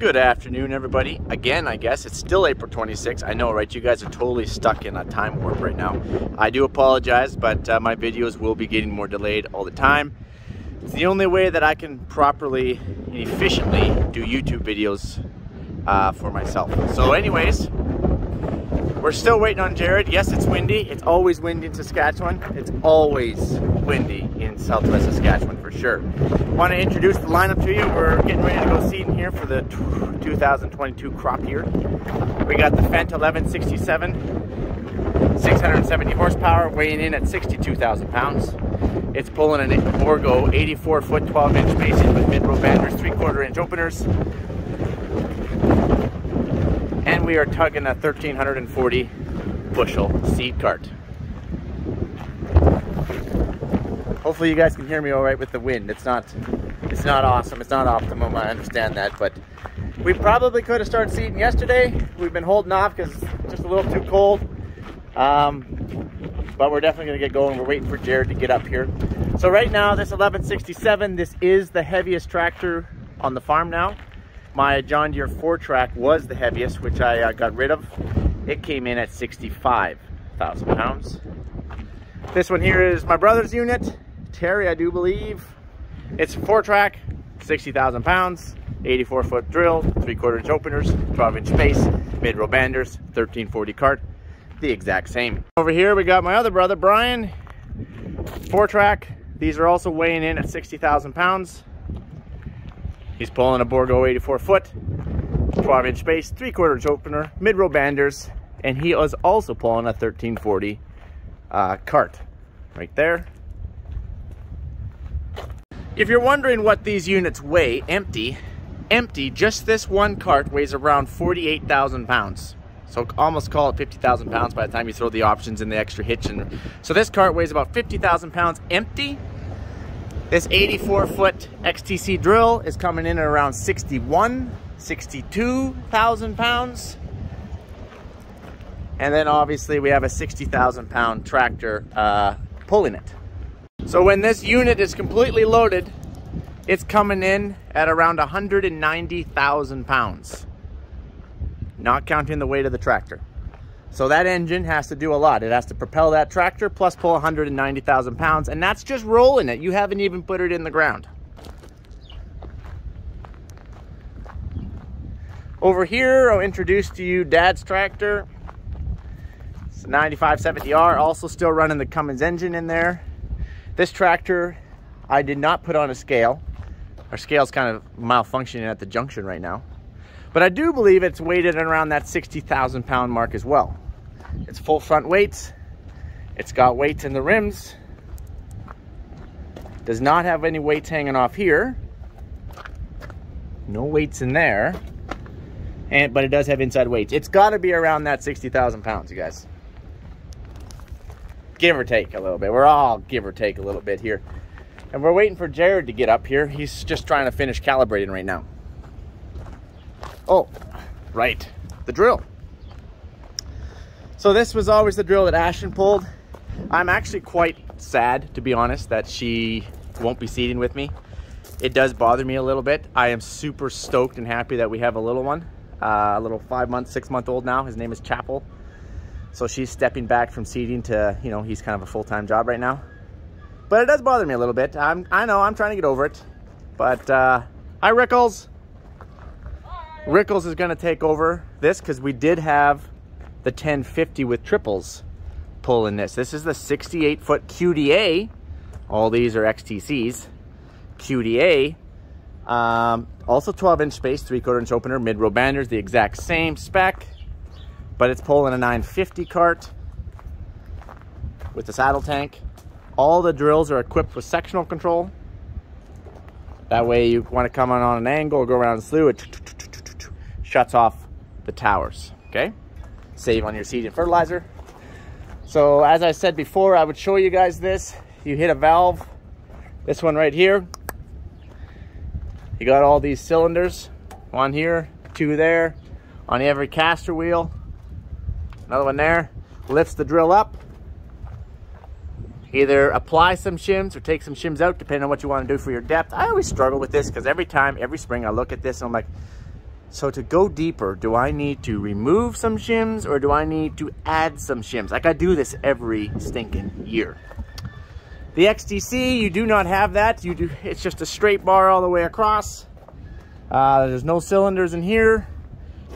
Good afternoon, everybody. Again, I guess it's still April 26th. I know, right? You guys are totally stuck in a time warp right now. I do apologize, but uh, my videos will be getting more delayed all the time. It's the only way that I can properly and efficiently do YouTube videos uh, for myself. So anyways, we're still waiting on Jared. Yes, it's windy. It's always windy in Saskatchewan. It's always windy in southwest Saskatchewan for sure. Want to introduce the lineup to you. We're getting ready to go seeding here for the 2022 crop year. We got the Fendt 1167, 670 horsepower, weighing in at 62,000 pounds. It's pulling an Bourgault 84 foot 12 inch spacing with mid-row banders, three quarter inch openers, and we are tugging a 1340 bushel seed cart. Hopefully you guys can hear me all right with the wind. It's not, it's not awesome. It's not optimum. I understand that, but we probably could have started seeding yesterday. We've been holding off because it's just a little too cold. Um, but we're definitely gonna get going. We're waiting for Jared to get up here. So right now, this 1167, this is the heaviest tractor on the farm now. My John Deere 4-track was the heaviest, which I uh, got rid of. It came in at 65,000 pounds. This one here is my brother's unit, Terry, I do believe. It's a 4-track, 60,000 pounds, 84 foot drill, 3 quarter inch openers, 12 inch space, mid-row banders, 1340 cart, the exact same. Over here we got my other brother, Brian, 4-track. These are also weighing in at 60,000 pounds. He's pulling a Bourgault 84 foot, 12 inch base, three quarters opener, mid row banders, and he is also pulling a 1340 uh, cart right there. If you're wondering what these units weigh, empty, empty, just this one cart weighs around 48,000 pounds. So almost call it 50,000 pounds by the time you throw the options and the extra hitch. And so this cart weighs about 50,000 pounds empty this 84 foot XTC drill is coming in at around 61, 62,000 pounds. And then obviously we have a 60,000 pound tractor uh, pulling it. So when this unit is completely loaded, it's coming in at around 190,000 pounds. Not counting the weight of the tractor. So that engine has to do a lot. It has to propel that tractor plus pull 190,000 pounds and that's just rolling it. You haven't even put it in the ground. Over here, I'll introduce to you Dad's tractor. It's a 9570R, also still running the Cummins engine in there. This tractor, I did not put on a scale. Our scale's kind of malfunctioning at the junction right now. But I do believe it's weighted around that 60,000 pound mark as well. It's full front weights. It's got weights in the rims. Does not have any weights hanging off here. No weights in there. And, but it does have inside weights. It's got to be around that 60,000 pounds, you guys. Give or take a little bit. We're all give or take a little bit here. And we're waiting for Jared to get up here. He's just trying to finish calibrating right now. Oh, right, the drill. So this was always the drill that Ashtyn pulled. I'm actually quite sad, to be honest, that she won't be seeding with me. It does bother me a little bit. I am super stoked and happy that we have a little one, uh, a little five month, six month old now. His name is Chapel. So she's stepping back from seeding to, you know, he's kind of a full-time job right now. But it does bother me a little bit. I'm, I know, I'm trying to get over it. But, uh, hi Rickles. Rickles is going to take over this because we did have the 1050 with triples pulling this. This is the 68 foot QDA. All these are XTCs. QDA. Um, also 12 inch space, three quarter inch opener, mid row banders, the exact same spec, but it's pulling a 950 cart with the saddle tank. All the drills are equipped with sectional control. That way you want to come on, on an angle go around the slough, it shuts off the towers, okay? Save on your seed and fertilizer. So as I said before, I would show you guys this. You hit a valve, this one right here. You got all these cylinders, one here, two there, on every caster wheel. Another one there, lifts the drill up. Either apply some shims or take some shims out, depending on what you want to do for your depth. I always struggle with this because every time, every spring, I look at this and I'm like, So to go deeper, do I need to remove some shims or do I need to add some shims? Like I do this every stinking year. The XTC, you do not have that. You do. It's just a straight bar all the way across. Uh, there's no cylinders in here.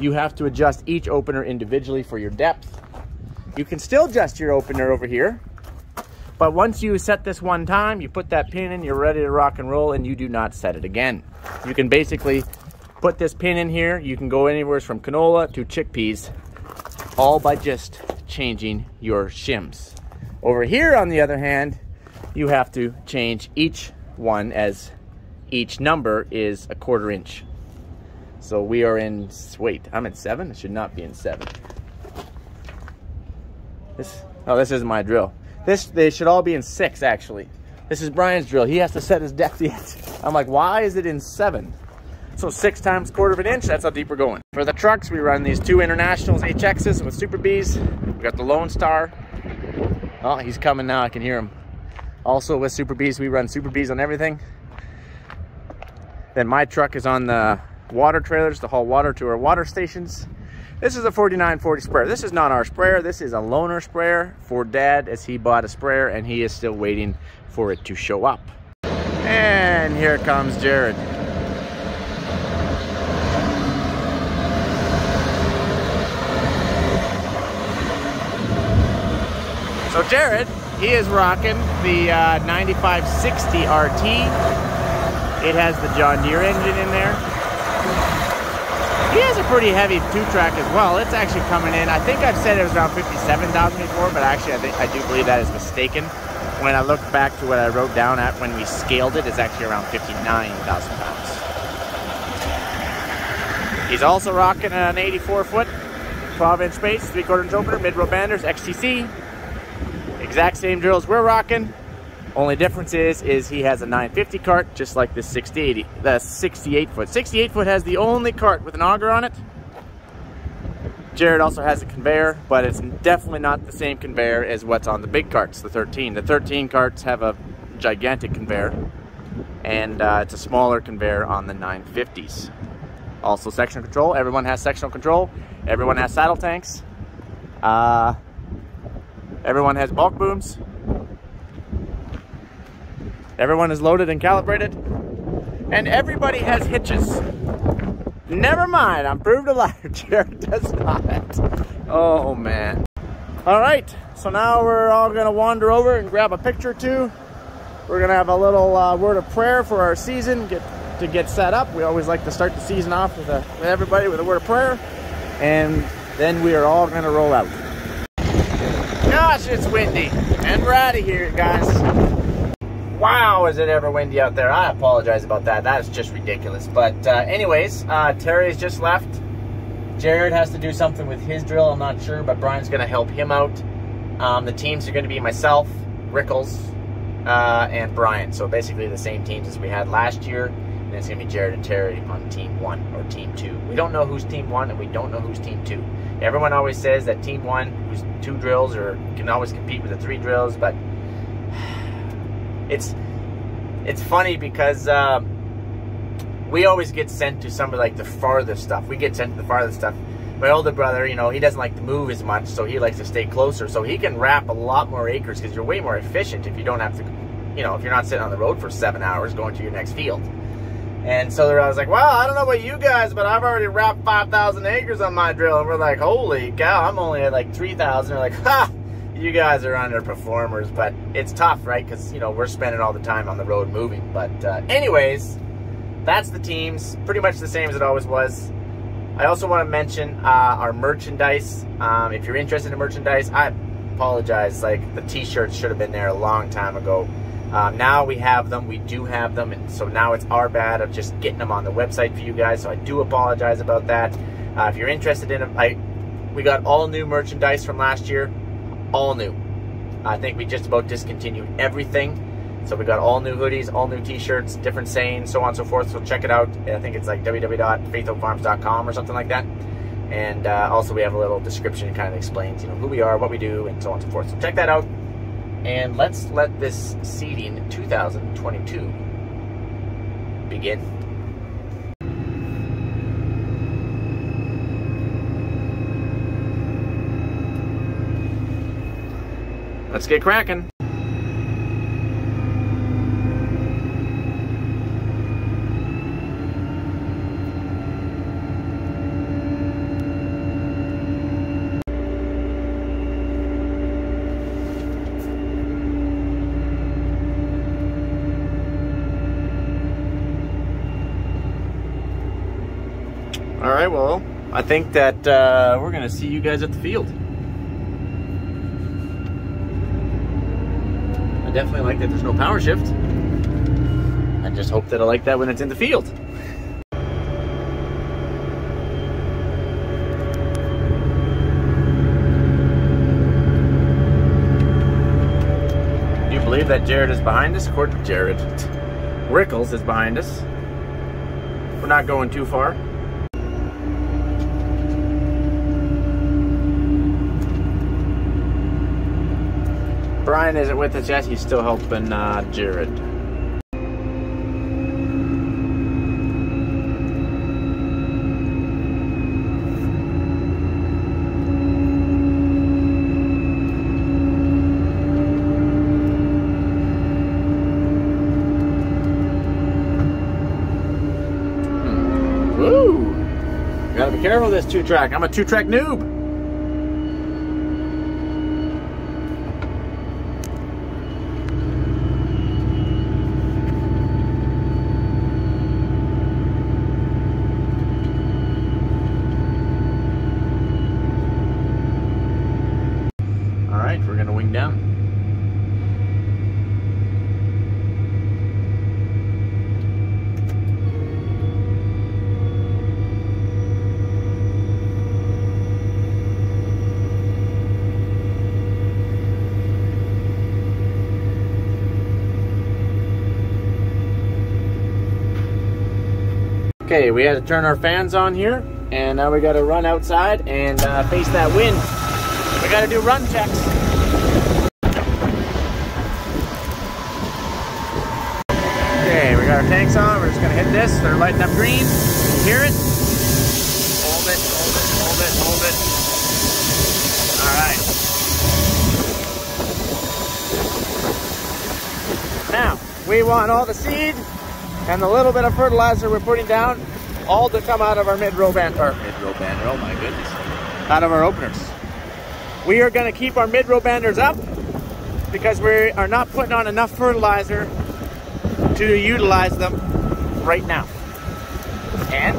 You have to adjust each opener individually for your depth. You can still adjust your opener over here. But once you set this one time, you put that pin in, you're ready to rock and roll, and you do not set it again. You can basically put this pin in here. You can go anywhere from canola to chickpeas, all by just changing your shims. Over here, on the other hand, you have to change each one as each number is a quarter inch. So we are in, wait, I'm in seven? It should not be in seven. This, oh, this isn't my drill. This, they should all be in six, actually. This is Brian's drill. He has to set his depth yet. I'm like, why is it in seven? So six times quarter of an inch, that's how deep we're going. For the trucks, we run these two Internationals HXs with Super Bs. We got the Lone Star. Oh, he's coming now, I can hear him. Also with Super Bs, we run Super Bs on everything. Then my truck is on the water trailers to haul water to our water stations. This is a 4940 sprayer. This is not our sprayer. This is a loaner sprayer for dad as he bought a sprayer and he is still waiting for it to show up. And here comes Jared. So Jared, he is rocking the uh, 9560 RT. It has the John Deere engine in there. He has a pretty heavy two-track as well. It's actually coming in. I think I've said it was around 57,000 before, but actually I, think, I do believe that is mistaken. When I look back to what I wrote down at when we scaled it, it's actually around 59,000 pounds. He's also rocking an 84-foot, 12-inch base, three-quarter inch opener, mid-row banders, XTC, Exact same drills we're rocking. Only difference is, is he has a 950 cart, just like this 680, the 68 foot. 68 foot has the only cart with an auger on it. Jared also has a conveyor, but it's definitely not the same conveyor as what's on the big carts, the 13. The 13 carts have a gigantic conveyor, and uh, it's a smaller conveyor on the 950s. Also sectional control, everyone has sectional control. Everyone has saddle tanks. Uh, Everyone has bulk booms. Everyone is loaded and calibrated. And everybody has hitches. Never mind, I'm proved a liar. Jared does not. Oh, man. All right, so now we're all gonna wander over and grab a picture or two. We're gonna have a little uh, word of prayer for our season get, to get set up. We always like to start the season off with, a, with everybody with a word of prayer. And then we are all gonna roll out. Gosh, it's windy. And we're out of here, guys. Wow, is it ever windy out there. I apologize about that. That is just ridiculous. But uh, anyways, uh, Terry's just left. Jared has to do something with his drill. I'm not sure, but Brian's going to help him out. Um, the teams are going to be myself, Rickles, uh, and Brian. So basically the same teams as we had last year. And it's going to be Jared and Terry on team one or team two. We don't know who's team one and we don't know who's team two. Everyone always says that team one, who's two drills, or can always compete with the three drills, but it's it's funny because uh, we always get sent to some of like the farthest stuff. We get sent to the farthest stuff. My older brother, you know, he doesn't like to move as much, so he likes to stay closer. So he can wrap a lot more acres because you're way more efficient if you don't have to, you know, if you're not sitting on the road for seven hours going to your next field. And so I was like, well, I don't know about you guys, but I've already wrapped 5,000 acres on my drill. And we're like, holy cow, I'm only at like 3,000. They're like, ha, you guys are underperformers. But it's tough, right? Because, you know, we're spending all the time on the road moving. But uh, anyways, that's the teams. Pretty much the same as it always was. I also want to mention uh, our merchandise. Um, if you're interested in merchandise, I apologize. Like, the t-shirts should have been there a long time ago. Um, now we have them. We do have them. And so now it's our bad of just getting them on the website for you guys. So I do apologize about that. Uh, if you're interested in them, I, we got all new merchandise from last year. All new. I think we just about discontinued everything. So we got all new hoodies, all new t-shirts, different sayings, so on and so forth. So check it out. I think it's like www.faithhopefarms.com or something like that. And uh, also we have a little description kind of explains, you know, who we are, what we do, and so on and so forth. So check that out. And let's let this seeding 2022 begin. Let's get cracking. Think that uh, we're gonna see you guys at the field. I definitely like that there's no power shift. I just hope that I like that when it's in the field. Do you believe that Jared is behind us? According to Jared, Rickles is behind us. We're not going too far. Brian isn't with us yet. He's still helping uh, Jared. Hmm. Woo! Gotta be careful this two track. I'm a two track noob. All right, we're gonna wing down. Okay, we had to turn our fans on here, and now we got to run outside and uh, face that wind. We got to do run checks. Okay, we got our tanks on. We're just gonna hit this. They're lighting up green. You hear it? Hold it, hold it, hold it, hold it. All right. Now, we want all the seed and the little bit of fertilizer we're putting down, all to come out of our mid-row band, or mid-row bander, oh my goodness, out of our openers. We are gonna keep our mid-row banders up because we are not putting on enough fertilizer to utilize them right now. And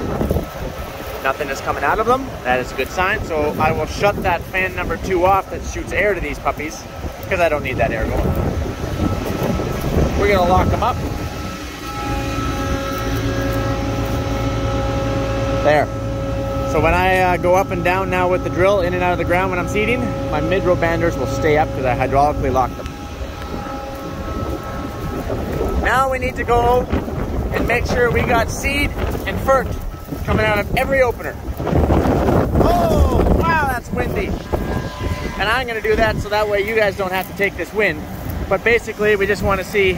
nothing is coming out of them. That is a good sign. So I will shut that fan number two off that shoots air to these puppies because I don't need that air going. We're gonna lock them up. There. So when I uh, go up and down now with the drill, in and out of the ground when I'm seeding, my mid-row banders will stay up because I hydraulically locked them. Now we need to go and make sure we got seed and fert coming out of every opener. Oh, wow, that's windy. And I'm gonna do that so that way you guys don't have to take this wind. But basically, we just wanna see,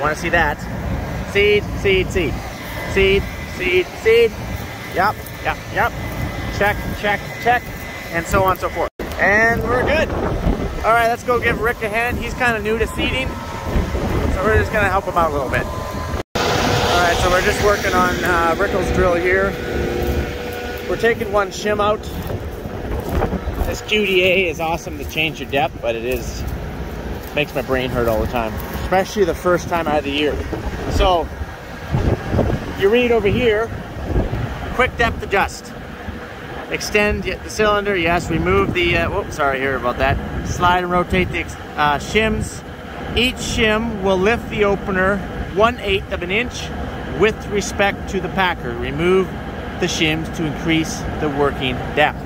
wanna see that. Seed, seed, seed. Seed, seed, seed. Yep, yep, yep. Check, check, check. And so on and so forth. And we're good. All right, let's go give Rick a hand. He's kind of new to seeding. So we're just gonna help him out a little bit. All right, so we're just working on uh, Rickles drill here. We're taking one shim out. This QDA is awesome to change your depth, but it is, makes my brain hurt all the time, especially the first time out of the year. So, you read over here, quick depth adjust. Extend the cylinder, yes, remove the, uh, whoops, sorry here about that. Slide and rotate the uh, shims. Each shim will lift the opener one eighth of an inch with respect to the packer. Remove the shims to increase the working depth.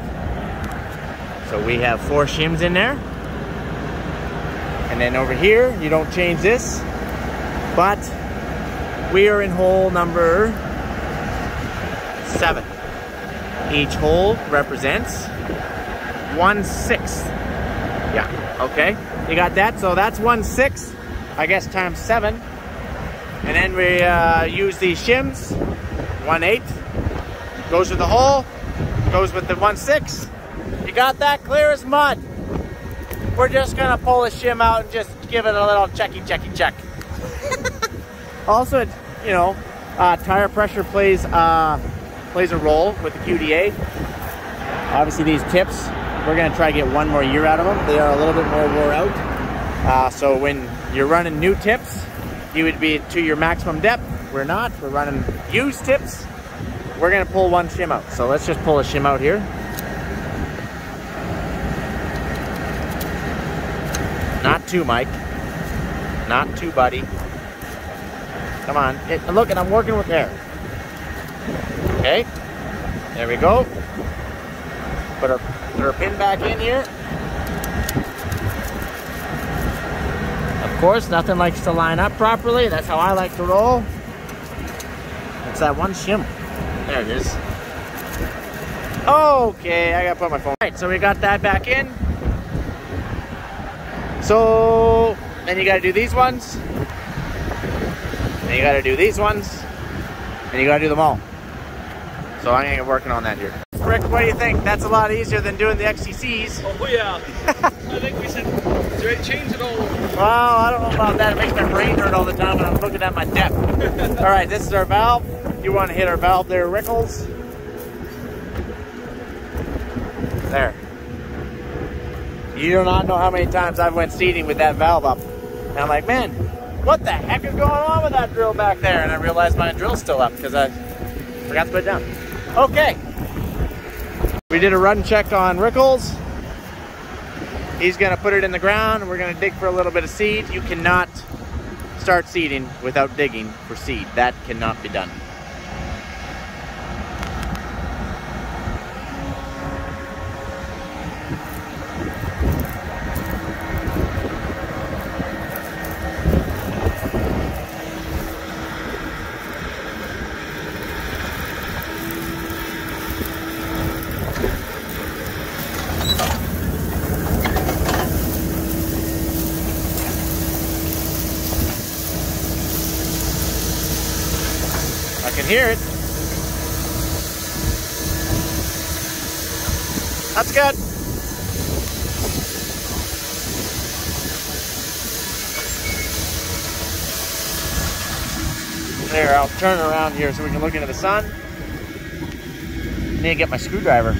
So we have four shims in there. And then over here, you don't change this, but we are in hole number seven. Each hole represents one sixth. Yeah, okay. You got that? So that's one sixth, I guess, times seven. And then we uh, use these shims, one eighth. Goes with the hole, goes with the one sixth. You got that clear as mud. we're just gonna pull the shim out and just give it a little checky, checky, check. Also, you know, uh, tire pressure plays uh, plays a role with the QDA. Obviously, these tips, we're gonna try to get one more year out of them. They are a little bit more wore out. Uh, so when you're running new tips, you would be to your maximum depth. We're not, we're running used tips. We're gonna pull one shim out. So let's just pull a shim out here. Not too, Mike. Not too, buddy. Come on. It, look, and I'm working with air. Okay. There we go. Put our, put our pin back in here. Of course, nothing likes to line up properly. That's how I like to roll. It's that one shim. There it is. Okay, I gotta put my phone. All right, so we got that back in. So then you gotta do these ones. You gotta do these ones. And you gotta do them all. So I'm gonna get working on that here. Rick, what do you think? That's a lot easier than doing the XTCs. Oh, oh yeah. I think we should change it all. Well, I don't know about that. It makes my brain hurt all the time when I'm looking at my depth. all right, this is our valve. You want to hit our valve there, Rickles. There. You do not know how many times I've went seating with that valve up. And I'm like, man, what the heck is going on with that drill back there? And I realized my drill's still up because I forgot to put it down. Okay. We did a run check on Rickles. He's gonna put it in the ground and we're gonna dig for a little bit of seed. You cannot start seeding without digging for seed. That cannot be done. Hear it. That's good. There, I'll turn around here so we can look into the sun. I Need to get my screwdriver.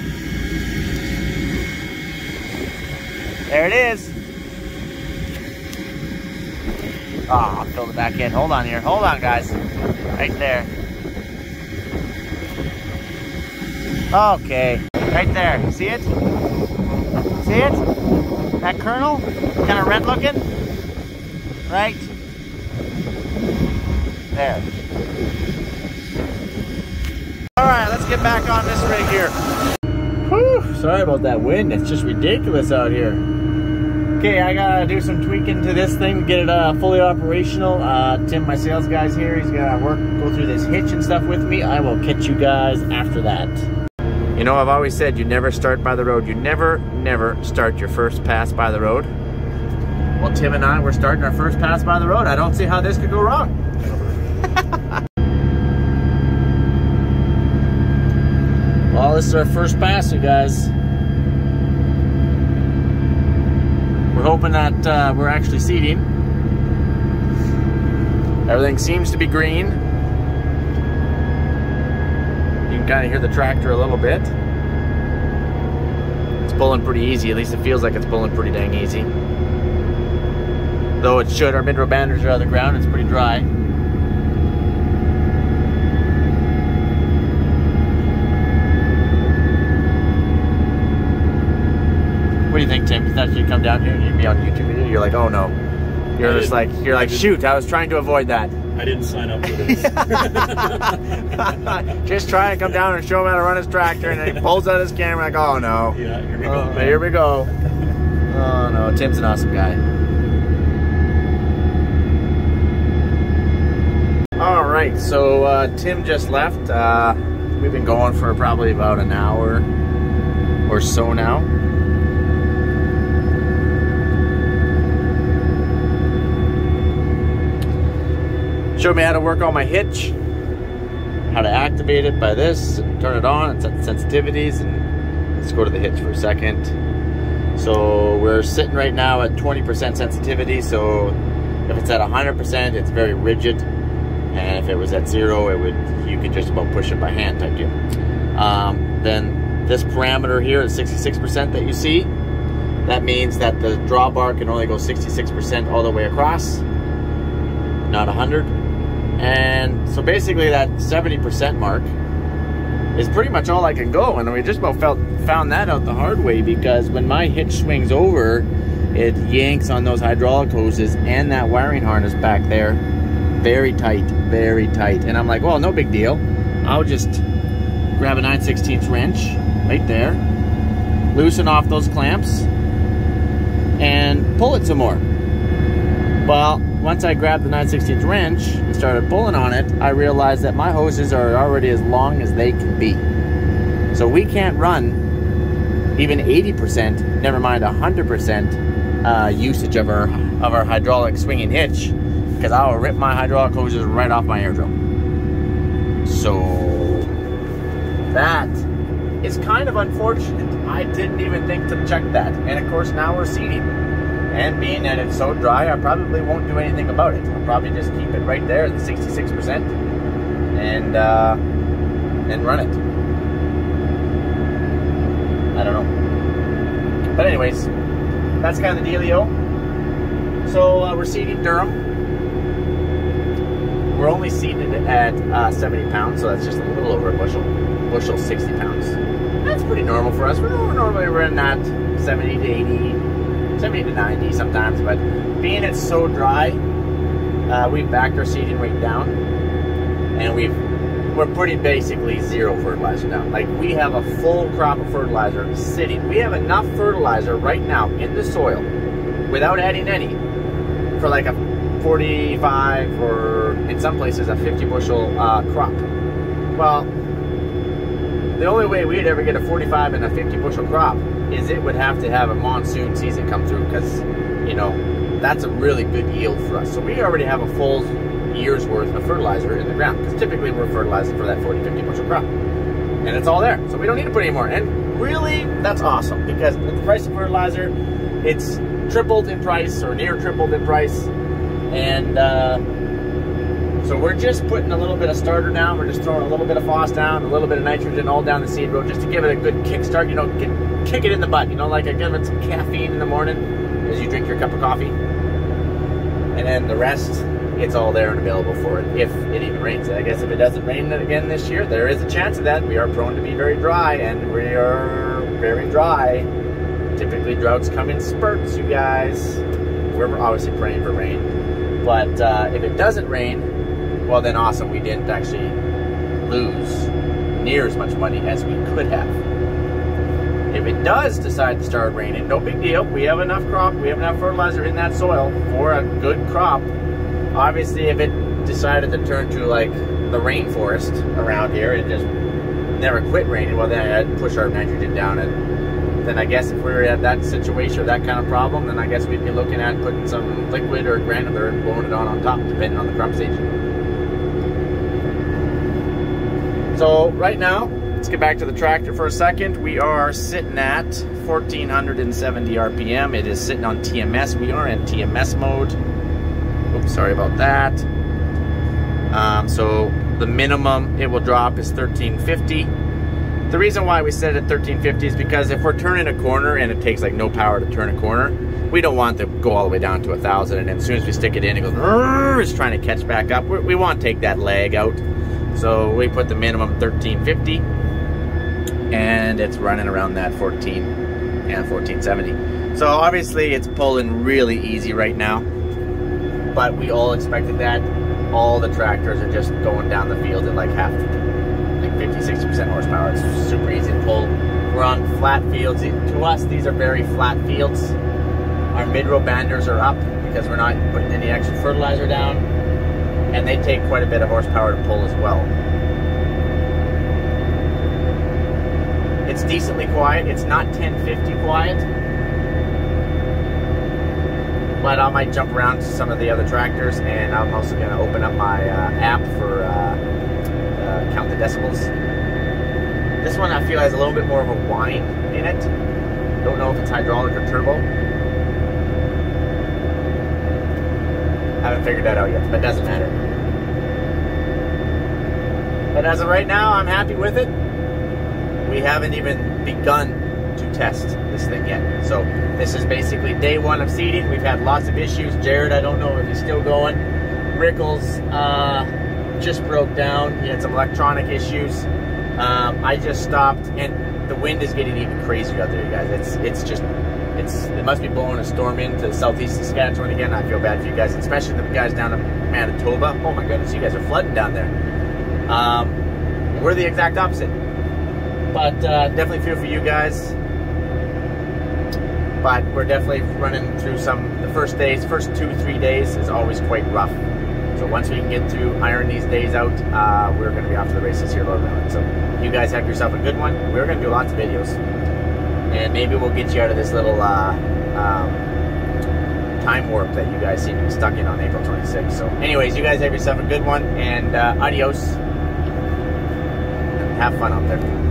There it is. Ah, oh, I'll fill the back in. Hold on here. Hold on, guys. Right there. Okay, right there. See it? See it? That kernel? Kind of red looking? Right? There. All right, let's get back on this rig here. Whew, sorry about that wind. It's just ridiculous out here. Okay, I gotta do some tweaking to this thing to get it uh, fully operational. Uh, Tim, my sales guy's here. He's gonna work, go through this hitch and stuff with me. I will catch you guys after that. You know, I've always said you never start by the road. You never, never start your first pass by the road. Well, Tim and I, we're starting our first pass by the road. I don't see how this could go wrong. well, this is our first pass, you guys. We're hoping that uh, we're actually seeding. Everything seems to be green. You can kind of hear the tractor a little bit. It's pulling pretty easy, at least it feels like it's pulling pretty dang easy. Though it should, our mid-row banders are out of the ground, it's pretty dry. What do you think, Tim? You thought you'd come down here and you'd be on YouTube video? You're like, oh no. You're I just like, you're like, shoot, I was trying to avoid that. I didn't sign up for this. just trying to come down and show him how to run his tractor, and then he pulls out his camera like, oh no. yeah, here we go. Oh, here we go. Oh no, Tim's an awesome guy. All right, so uh, Tim just left. Uh, we've been going for probably about an hour or so now. Showed me how to work on my hitch, how to activate it by this, and turn it on, and set sensitivities, and let's go to the hitch for a second. So we're sitting right now at 20% sensitivity. So if it's at 100%, it's very rigid. And if it was at zero, it would you could just about push it by hand type deal. Um, then this parameter here is 66% that you see. That means that the drawbar can only go 66% all the way across, not 100. And so basically that 70% mark is pretty much all I can go. And we just about felt, found that out the hard way because when my hitch swings over, it yanks on those hydraulic hoses and that wiring harness back there very tight, very tight. And I'm like, well, no big deal. I'll just grab a 9 16 wrench right there, loosen off those clamps, and pull it some more. Well, once I grabbed the 9 16 wrench and started pulling on it, I realized that my hoses are already as long as they can be. So we can't run even 80%, never mind 100% uh, usage of our of our hydraulic swinging hitch because I'll rip my hydraulic hoses right off my air drill. So that is kind of unfortunate. I didn't even think to check that. And of course now we're seeding. And being that it's so dry, I probably won't do anything about it. I'll probably just keep it right there at the 66% and uh, and run it. I don't know. But anyways, that's kind of the dealio. So uh, we're seeding durum. We're only seeded at uh, 70 pounds, so that's just a little over a bushel. Bushel 60 pounds. That's pretty normal for us. We're normally that 70 to 80, 70 to 90 sometimes, but being it's so dry, uh, we've backed our seeding rate down, and we've we're putting basically zero fertilizer now. Like we have a full crop of fertilizer sitting. We have enough fertilizer right now in the soil without adding any for like a 45 or in some places a 50 bushel uh, crop. Well, the only way we'd ever get a 45 and a 50 bushel crop is it would have to have a monsoon season come through because, you know, that's a really good yield for us. So we already have a full year's worth of fertilizer in the ground because typically we're fertilizing for that 40, 50 bushel crop. And it's all there. So we don't need to put any more. And really, that's awesome because the price of fertilizer, it's tripled in price or near tripled in price and uh, so we're just putting a little bit of starter down. We're just throwing a little bit of phos down, a little bit of nitrogen all down the seed row just to give it a good kickstart. You know, get, kick it in the butt. You know, like I give it some caffeine in the morning as you drink your cup of coffee. And then the rest, it's all there and available for it if it even rains. I guess if it doesn't rain again this year, there is a chance of that. We are prone to be very dry, and we are very dry. Typically, droughts come in spurts, you guys. We're obviously praying for rain. But uh, if it doesn't rain, well then awesome. We didn't actually lose near as much money as we could have. If it does decide to start raining, no big deal. We have enough crop, we have enough fertilizer in that soil for a good crop. Obviously, if it decided to turn to like the rainforest around here and just never quit raining, well then I'd push our nitrogen down and then I guess if we were at that situation or that kind of problem, then I guess we'd be looking at putting some liquid or granular and blowing it on on top, depending on the crop stage. So right now, let's get back to the tractor for a second. We are sitting at 1470 RPM. It is sitting on TMS. We are in TMS mode. Oops, sorry about that. Um, so the minimum it will drop is 1350 the reason why we set it at 1350 is because if we're turning a corner and it takes like no power to turn a corner, we don't want to go all the way down to a thousand and then as soon as we stick it in, it goes, it's trying to catch back up. we we want to take that lag out. So we put the minimum 1350 and it's running around that 14 and 1470. So obviously it's pulling really easy right now, but we all expected that. All the tractors are just going down the field at like half like 50, 60% horsepower. It's super easy to pull. We're on flat fields. To us, these are very flat fields. Our mid-row banders are up because we're not putting any extra fertilizer down. And they take quite a bit of horsepower to pull as well. It's decently quiet. It's not 1050 quiet. But I might jump around to some of the other tractors and I'm also going to open up my uh, app for uh, uh, count the decibels. This one I feel has a little bit more of a whine in it. Don't know if it's hydraulic or turbo. Haven't figured that out yet, but doesn't matter. But as of right now, I'm happy with it. We haven't even begun to test this thing yet. So this is basically day one of seeding. We've had lots of issues. Jared, I don't know if he's still going. Rickles uh, just broke down. He had some electronic issues. Um, I just stopped, and the wind is getting even crazier out there, you guys. It's it's just it's it must be blowing a storm into southeast Saskatchewan again. I feel bad for you guys, especially the guys down in Manitoba. Oh my goodness, you guys are flooding down there. Um, we're the exact opposite, but uh, definitely feel for you guys. But we're definitely running through some. The first days, first two three days is always quite rough. So once we can get through iron these days out, uh, we're going to be off to the races here, Lord willing. So you guys have yourself a good one. We're going to do lots of videos, and maybe we'll get you out of this little uh, um, time warp that you guys seem to be stuck in on April 26th. So, anyways, you guys have yourself a good one, and uh, adios. Have fun out there.